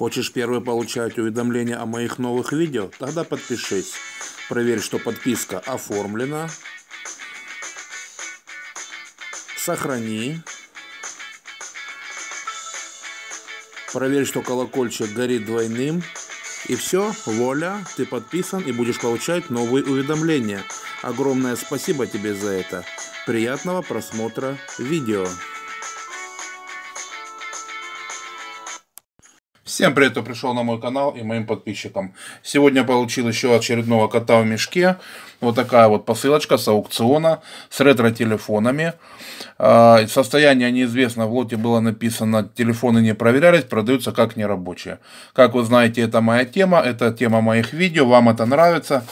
Хочешь первый получать уведомления о моих новых видео? Тогда подпишись. Проверь, что подписка оформлена. Сохрани. Проверь, что колокольчик горит двойным. И все, воля, ты подписан и будешь получать новые уведомления. Огромное спасибо тебе за это. Приятного просмотра видео. Всем привет, кто пришел на мой канал и моим подписчикам. Сегодня получил еще очередного кота в мешке. Вот такая вот посылочка с аукциона с ретро-телефонами. А, состояние неизвестно, в лоте было написано, телефоны не проверялись, продаются как нерабочие. Как вы знаете, это моя тема, это тема моих видео, вам это нравится.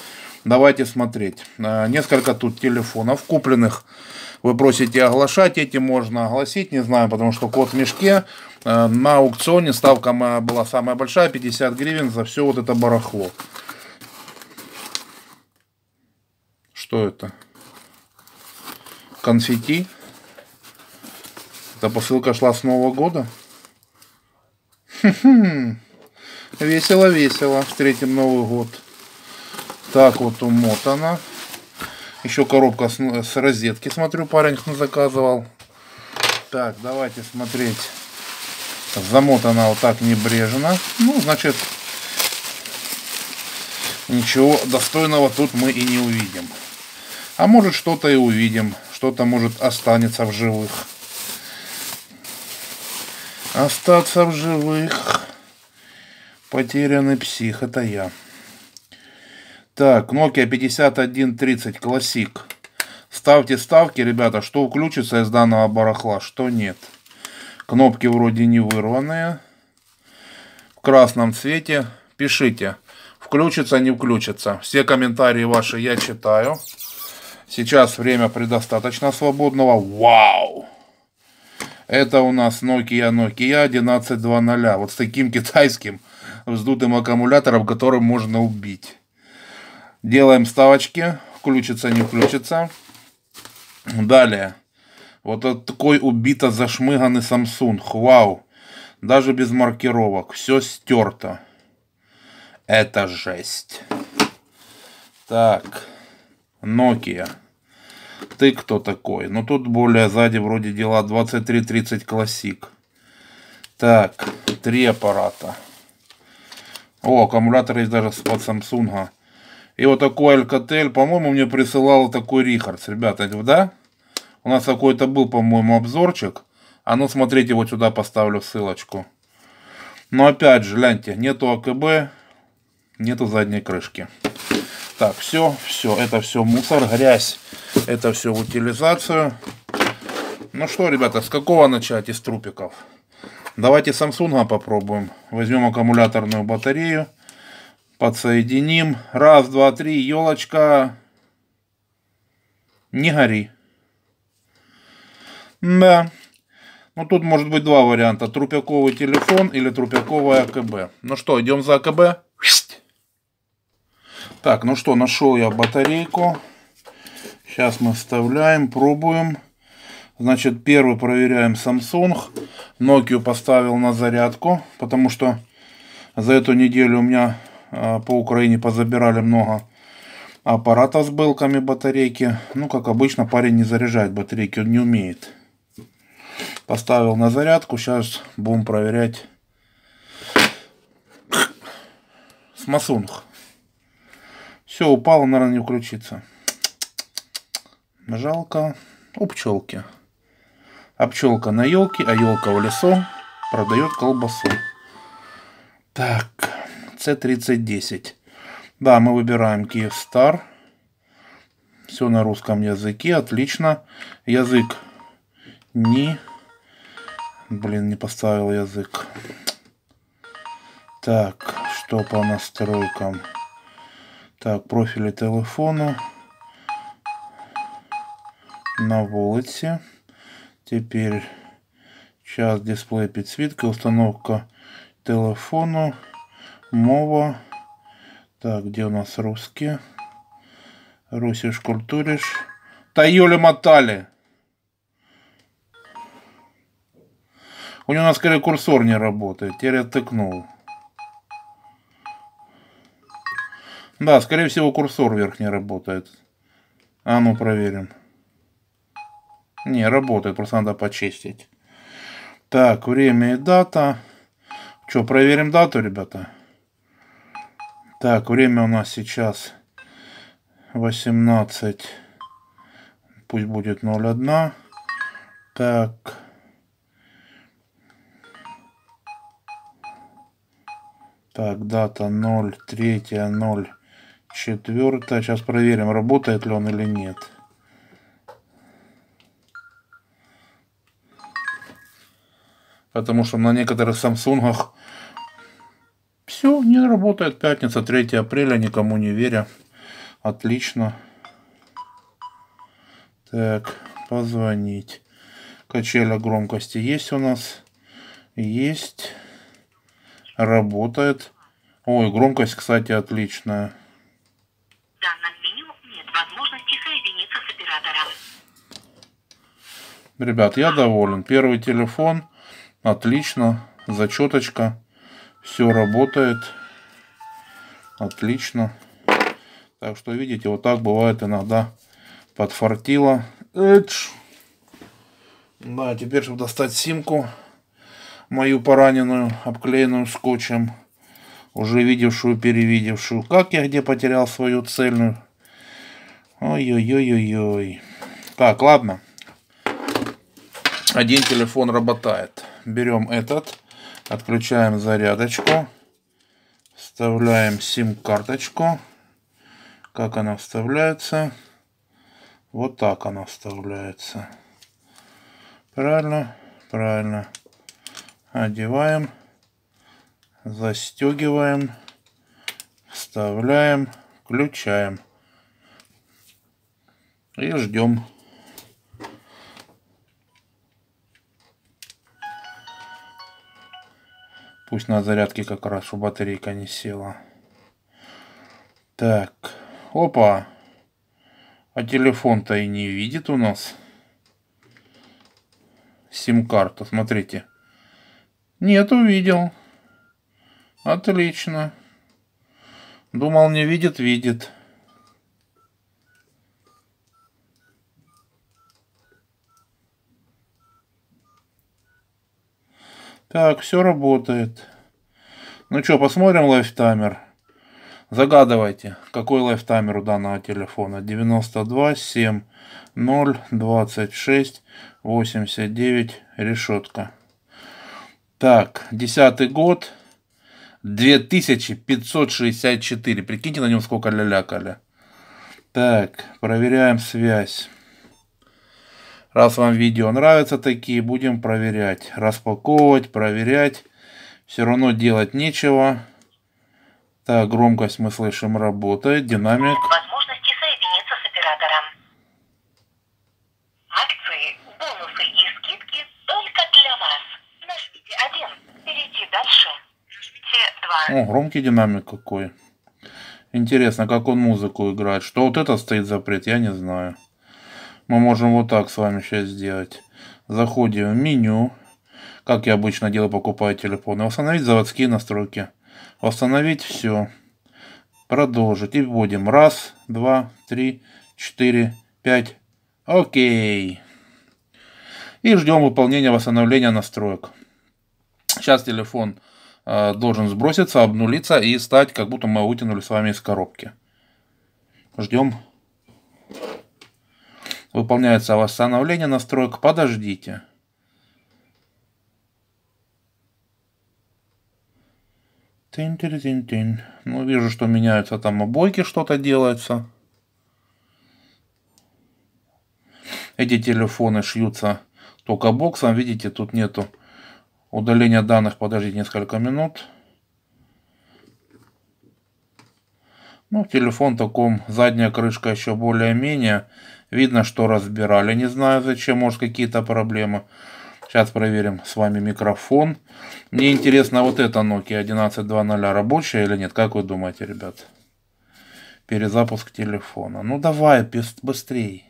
Давайте смотреть. А, несколько тут телефонов купленных. Вы просите оглашать, эти можно огласить, не знаю, потому что кот в мешке. Э, на аукционе ставка моя была самая большая, 50 гривен за все вот это барахло. Что это? Конфетти. Эта посылка шла с Нового года. Весело-весело. Встретим Новый год. Так вот умотана. Еще коробка с, с розетки, смотрю, парень заказывал. Так, давайте смотреть. Замотана вот так небрежно. Ну, значит, ничего достойного тут мы и не увидим. А может что-то и увидим. Что-то может останется в живых. Остаться в живых. Потерянный псих, это я. Так, Nokia 5130 Classic. Ставьте ставки, ребята, что включится из данного барахла, что нет. Кнопки вроде не вырванные. В красном цвете. Пишите, включится, не включится. Все комментарии ваши я читаю. Сейчас время предостаточно свободного. Вау! Это у нас Nokia Nokia 1120. Вот с таким китайским вздутым аккумулятором, которым можно убить. Делаем ставочки. Включится, не включится. Далее. Вот такой убито зашмыганный Samsung. Вау. Даже без маркировок. Все стерто. Это жесть. Так. Nokia. Ты кто такой? Ну тут более сзади вроде дела 2330 Classic. Так. Три аппарата. О, аккумулятор есть даже под Samsung. И вот такой Alcatel, по-моему, мне присылал такой Рихардс. Ребята, да? У нас какой-то был, по-моему, обзорчик. А ну, смотрите, вот сюда поставлю ссылочку. Но опять же, гляньте, нету АКБ, нету задней крышки. Так, все, все, это все мусор, грязь, это все в утилизацию. Ну что, ребята, с какого начать из трупиков? Давайте Samsung попробуем. Возьмем аккумуляторную батарею, подсоединим. Раз, два, три, елочка. Не гори. Да. Ну, тут может быть два варианта. Трупяковый телефон или трупяковая АКБ. Ну что, идем за АКБ? Так, ну что, нашел я батарейку. Сейчас мы вставляем, пробуем. Значит, первый проверяем Samsung. Nokia поставил на зарядку, потому что за эту неделю у меня э, по Украине позабирали много аппаратов с белками батарейки. Ну, как обычно, парень не заряжает батарейки, он не умеет. Поставил на зарядку. Сейчас будем проверять Samsung. Все, упало, наверное, не включится. Жалко. У пчелки. А пчелка на елке, а елка в лесу продает колбасу. Так, C3010. Да, мы выбираем Kyivstar. Все на русском языке, отлично. Язык не Блин, не поставил язык. Так, что по настройкам? Так, профили телефону. На вулице. Теперь час дисплей підсвітки, установка телефону, мова. Так, где у нас русские? Русиш культуриш. Та Юля мотали. У него, скорее, курсор не работает. Теперь оттыкнул. Да, скорее всего, курсор верхний работает. А ну, проверим. Не, работает, просто надо почистить. Так, время и дата. Что, проверим дату, ребята? Так, время у нас сейчас 18. Пусть будет 01. Так. Так, дата 0, 3, 0, 4. Сейчас проверим, работает ли он или нет. Потому что на некоторых Самсунгах все, не работает. Пятница, 3 апреля, никому не веря. Отлично. Так, позвонить. Качеля громкости есть у нас? Есть. Работает. Ой, громкость, кстати, отличная. В данном меню нет возможности соединиться с оператором. Ребят, я доволен. Первый телефон. Отлично. Зачеточка. Все работает. Отлично. Так что, видите, вот так бывает иногда подфартило. Эдж. Да, теперь, чтобы достать симку, мою пораненную, обклеенную скотчем, уже видевшую, перевидевшую. Как я где потерял свою цельную? Ой-ой-ой-ой-ой. Так, ладно. Один телефон работает. Берем этот, отключаем зарядочку, вставляем сим-карточку. Как она вставляется? Вот так она вставляется. Правильно, правильно. Одеваем, застегиваем, вставляем, включаем. И ждем. Пусть на зарядке как раз, чтобы батарейка не села. Так, опа. А телефон-то и не видит у нас сим-карту. Смотрите. Нет, увидел. Отлично. Думал, не видит, видит. Так, все работает. Ну что, посмотрим лайфтаймер. Загадывайте, какой лайфтаймер у данного телефона. 92 7 0 26 89 решетка. Так, десятый год. 2564. Прикиньте, на нем сколько лялякали. Так, проверяем связь. Раз вам видео нравятся такие, будем проверять. Распаковывать, проверять. Все равно делать нечего. Так, громкость мы слышим работает, динамик. Возможности соединиться с оператором. Акции, бонусы и скидки только для вас. Нажмите один. Перейти дальше. Нажмите два. О, громкий динамик какой. Интересно, как он музыку играет. Что вот это стоит запрет, я не знаю. Мы можем вот так с вами сейчас сделать. Заходим в меню. Как я обычно делаю, покупаю телефон. И установить заводские настройки. Восстановить все. Продолжить. И вводим. Раз, два, три, четыре, пять. Окей. И ждем выполнения восстановления настроек. Сейчас телефон должен сброситься, обнулиться и стать, как будто мы вытянули с вами из коробки. Ждем. Выполняется восстановление настроек. Подождите. Тин -тин -тин -тин. Ну, вижу, что меняются там обойки, что-то делается. Эти телефоны шьются только боксом. Видите, тут нету удаления данных. Подождите несколько минут. Ну, телефон таком, задняя крышка еще более-менее. Видно, что разбирали. Не знаю зачем, может какие-то проблемы. Сейчас проверим с вами микрофон. Мне интересно, вот эта Nokia 11.2.0 рабочая или нет? Как вы думаете, ребят? Перезапуск телефона. Ну давай, быстрей.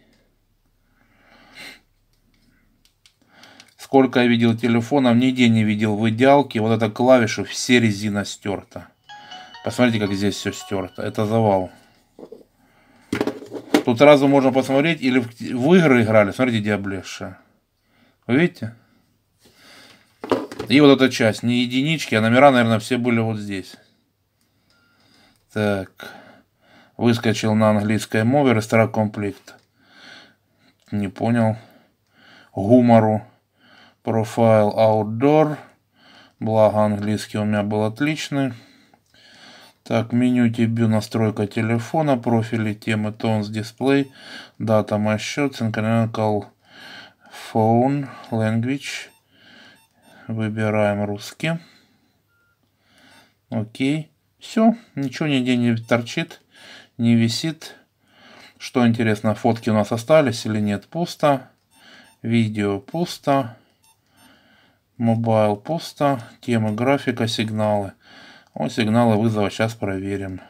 Сколько я видел телефонов, нигде не видел в идеалке. Вот эта клавиша все резина стерта. Посмотрите, как здесь все стерто. Это завал. Тут сразу можно посмотреть, или в игры играли. Смотрите, где облезшая. Вы видите? И вот эта часть, не единички, а номера, наверное, все были вот здесь. Так. Выскочил на английской мове ресторан комплект. Не понял. Гумору. Профайл outdoor. Благо английский у меня был отличный. Так, меню тебе настройка телефона, профили, темы, tones, display, дата, my счет, synchronal phone, language. Выбираем русский. Окей. Все, ничего нигде не торчит, не висит. Что интересно, фотки у нас остались или нет? Пусто. Видео пусто. Mobile пусто. Тема графика, сигналы. Вот сигналы вызова сейчас проверим.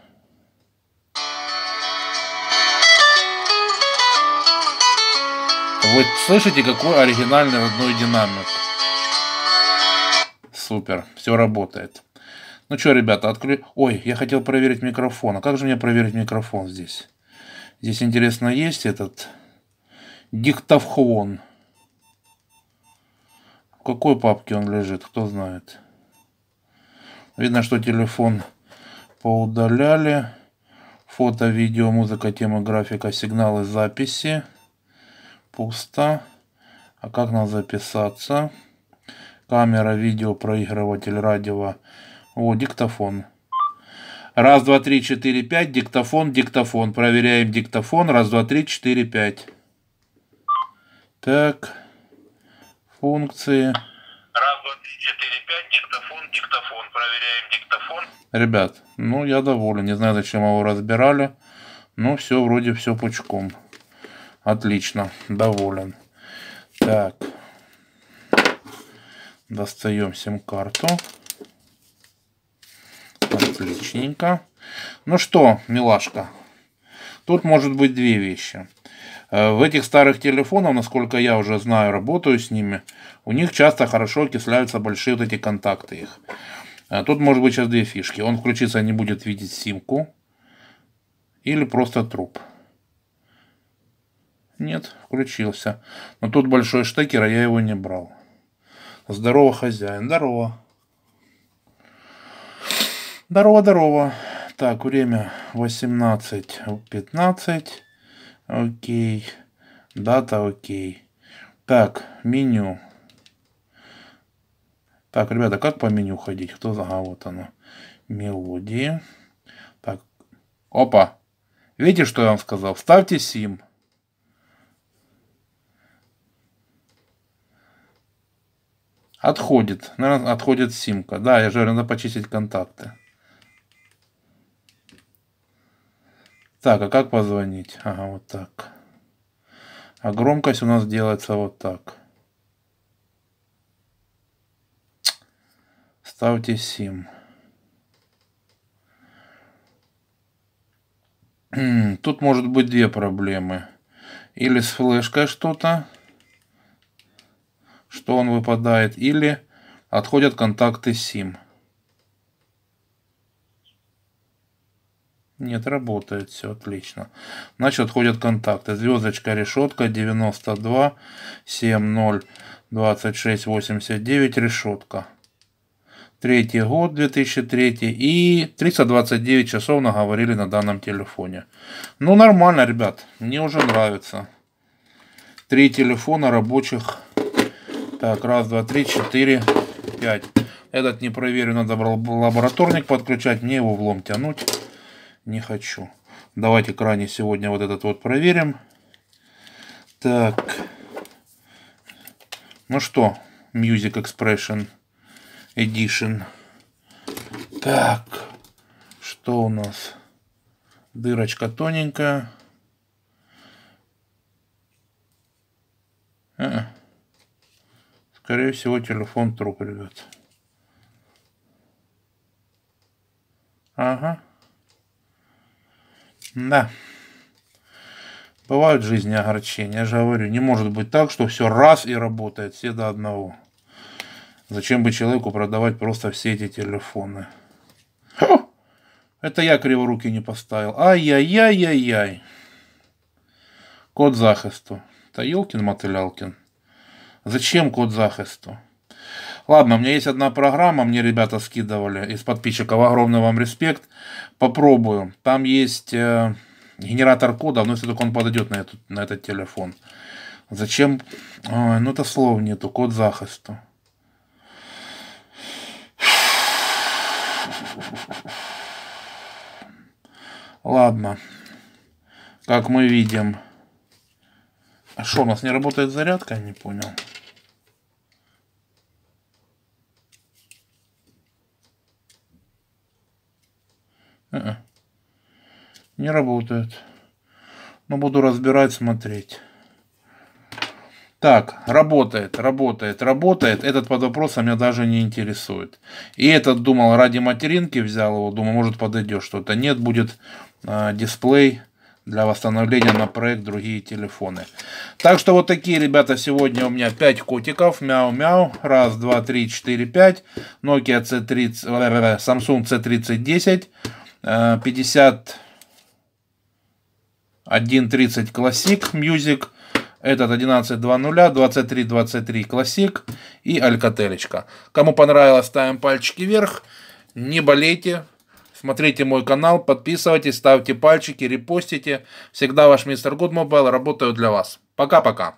Вы слышите, какой оригинальный родной динамик? Супер, все работает. Ну что, ребята, отклю... Ой, я хотел проверить микрофон. А как же мне проверить микрофон здесь? Здесь, интересно, есть этот диктофон. Какой папке он лежит, кто знает. Видно, что телефон поудаляли. Фото, видео, музыка, тема, графика, сигналы, записи. Пусто. А как нам записаться? Камера, видео, проигрыватель, радио. О, диктофон. Раз, два, три, четыре, пять. Диктофон, диктофон. Проверяем диктофон. Раз, два, три, четыре, пять. Так. Функции. Раз, два, три, четыре, пять. Диктофон, диктофон. Проверяем диктофон. Ребят, ну я доволен. Не знаю, зачем его разбирали. Но все вроде все пучком. Отлично. Доволен. Так. Достаем сим-карту. Отличненько. Ну что, милашка, тут может быть две вещи. Э, в этих старых телефонах, насколько я уже знаю, работаю с ними, у них часто хорошо окисляются большие вот эти контакты их. Э, тут может быть сейчас две фишки. Он включится, не будет видеть симку. Или просто труп. Нет, включился. Но тут большой штекер, а я его не брал. Здорово, хозяин. Здорово. Здорово, здорово. Так, время 18.15. Окей. Дата окей. Так, меню. Так, ребята, как по меню ходить? Кто за... А, вот оно. Мелодии. Так. Опа. Видите, что я вам сказал? Ставьте сим. Отходит. Наверное, отходит симка. Да, я же надо почистить контакты. Так, а как позвонить? Ага, вот так. А громкость у нас делается вот так. Ставьте сим. Тут может быть две проблемы. Или с флешкой что-то, что он выпадает, или отходят контакты сим. Нет, работает, все отлично. Значит, отходят контакты. Звездочка, решетка, 92, 70, 26, 89, решетка. Третий год, 2003, и 329 часов наговорили на данном телефоне. Ну, нормально, ребят, мне уже нравится. Три телефона рабочих. Так, раз, два, три, четыре, пять. Этот не проверю, надо лабораторник подключать, мне его влом тянуть не хочу. Давайте крайне сегодня вот этот вот проверим. Так. Ну что, Music Expression Edition. Так. Что у нас? Дырочка тоненькая. А, скорее всего, телефон труп, ребят. Ага. Да. Бывают в жизни огорчения. Я же говорю, не может быть так, что все раз и работает, все до одного. Зачем бы человеку продавать просто все эти телефоны? Это я криворуки не поставил. Ай-яй-яй-яй-яй. Код захисту. Та Ёлкин Мотылялкин. Зачем код захисту? Ладно, у меня есть одна программа, мне ребята скидывали из подписчиков. Огромный вам респект. Попробую. Там есть э, генератор кода, но если только он подойдет на, эту, на этот телефон. Зачем? Ой, ну это слов нету. Код захисту. Ладно. Как мы видим. А что, у нас не работает зарядка? Я не понял. Не работает. Но буду разбирать, смотреть. Так, работает, работает, работает. Этот под вопросом меня даже не интересует. И этот думал, ради материнки взял его, думаю, может подойдет что-то. Нет, будет э, дисплей для восстановления на проект другие телефоны. Так что вот такие, ребята, сегодня у меня 5 котиков. Мяу-мяу. Раз, два, три, четыре, пять. Nokia C30, Samsung C3010. 50 1.30 Classic Music этот 11.2.0, 23.23 классик и алькателечка. Кому понравилось, ставим пальчики вверх. Не болейте. Смотрите мой канал, подписывайтесь, ставьте пальчики, репостите. Всегда ваш мистер Good Mobile работаю для вас. Пока-пока.